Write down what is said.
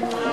Bye.